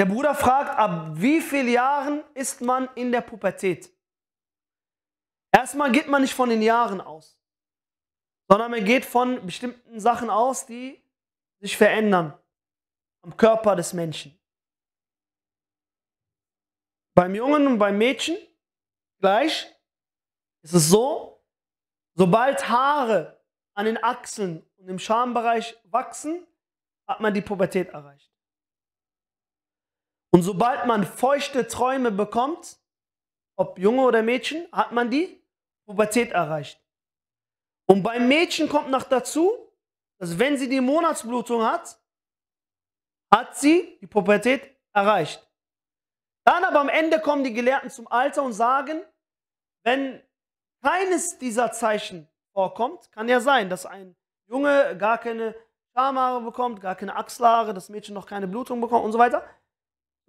Der Bruder fragt, ab wie vielen Jahren ist man in der Pubertät? Erstmal geht man nicht von den Jahren aus, sondern man geht von bestimmten Sachen aus, die sich verändern am Körper des Menschen. Beim Jungen und beim Mädchen gleich ist es so, sobald Haare an den Achseln und im Schambereich wachsen, hat man die Pubertät erreicht. Und sobald man feuchte Träume bekommt, ob Junge oder Mädchen, hat man die Pubertät erreicht. Und beim Mädchen kommt noch dazu, dass wenn sie die Monatsblutung hat, hat sie die Pubertät erreicht. Dann aber am Ende kommen die Gelehrten zum Alter und sagen, wenn keines dieser Zeichen vorkommt, kann ja sein, dass ein Junge gar keine Schamhaare bekommt, gar keine Achselhaare, das Mädchen noch keine Blutung bekommt und so weiter.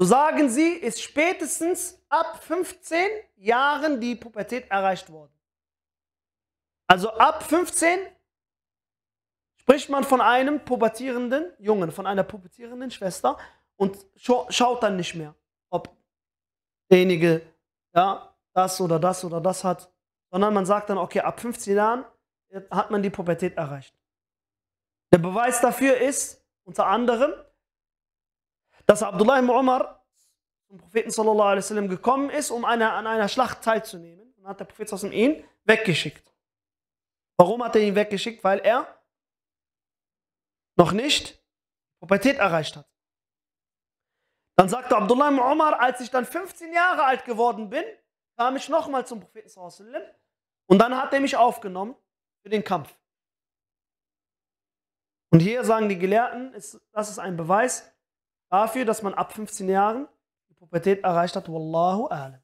So sagen sie, ist spätestens ab 15 Jahren die Pubertät erreicht worden. Also ab 15 spricht man von einem pubertierenden Jungen, von einer pubertierenden Schwester und schaut dann nicht mehr, ob derjenige ja, das oder das oder das hat, sondern man sagt dann, okay, ab 15 Jahren hat man die Pubertät erreicht. Der Beweis dafür ist unter anderem, dass Abdullah ibn Umar zum Propheten sallallahu alaihi wasallam gekommen ist, um eine, an einer Schlacht teilzunehmen. Und hat der Prophet sallallahu ihn weggeschickt. Warum hat er ihn weggeschickt? Weil er noch nicht Pubertät erreicht hat. Dann sagte Abdullah ibn Umar, als ich dann 15 Jahre alt geworden bin, kam ich nochmal zum Propheten sallallahu alaihi wasallam und dann hat er mich aufgenommen für den Kampf. Und hier sagen die Gelehrten, das ist ein Beweis, dafür, dass man ab 15 Jahren die Pubertät erreicht hat. Wallahu a'lam.